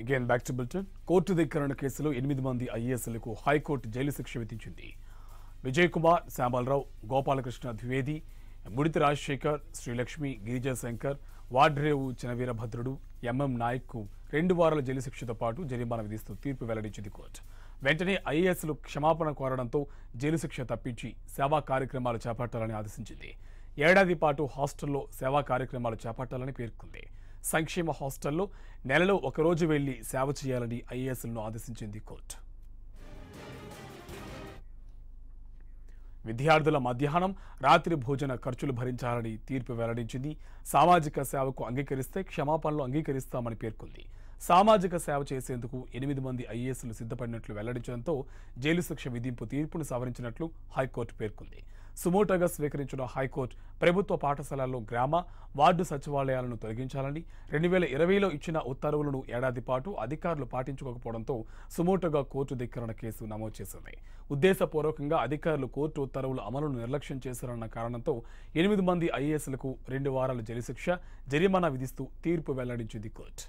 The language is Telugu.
Again back to bulletin court ధిక్కరణ కేసులో ఎనిమిది మంది ఐఏఎస్లకు హైకోర్టు జైలు శిక్ష విధించింది. విజయ్ కుమార్ శ్యామలరావు గోపాలకృష్ణ ద్వివేది ముడితి రాజశేఖర్ శ్రీలక్ష్మి గిరిజా శంకర్ వాడ్రేవు చినవీరభద్రుడు ఎంఎం నాయక్కు రెండు వారాల జైలు శిక్షతో పాటు జరిమానా విధిస్తూ తీర్పు వెల్లడించింది కోర్టు. వెంటనే ఐఏఎస్లు క్షమాపణ కోరడంతో జైలు శిక్ష తప్పించి సేవా కార్యక్రమాలు చేపట్టాలని ఆదేశించింది. ఏడాది పాటు హాస్టల్లో సేవా కార్యక్రమాలు చేపట్టాలని పేర్కొంది. సంక్షేమ హాస్టల్లో నెలలో ఒకరోజు వెళ్ళి సేవ చేయాలని ఐఏఎస్లను ఆదేశించింది కోర్టు. విద్యార్థుల మధ్యాహ్నం రాత్రి భోజన ఖర్చులు భరించాలని తీర్పు వెల్లడించింది. సామాజిక సేవకు అంగీకరిస్తే క్షమాపణలు అంగీకరిస్తామని పేర్కొంది. సామాజిక సేవ చేసేందుకు ఎనిమిది మంది ఐఏఎస్లు సిద్ధపడినట్లు వెల్లడించడంతో జైలు శిక్ష విధింపు తీర్పును సవరించినట్లు హైకోర్టు పేర్కొంది. సుమోటోగా స్వీకరించిన హైకోర్టు ప్రభుత్వ పాఠశాలల్లో గ్రామ వార్డు సచివాలయాలను తొలగించాలని రెండు వేల ఇరవైలో ఇచ్చిన ఉత్తర్వులను ఏడాది పాటు అధికారులు పాటించుకోకపోవడంతో సుమోటోగా కోర్టు ధిక్కరణ కేసు నమోదు చేసింది. ఉద్దేశపూర్వకంగా అధికారులు కోర్టు ఉత్తర్వుల అమలును నిర్లక్ష్యం చేశారన్న కారణంతో ఎనిమిది మంది ఐఏఎస్లకు రెండు వారాల జైలు శిక్ష జరిమానా విధిస్తూ తీర్పు వెల్లడించింది కోర్టు.